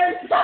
Amen